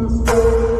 this world.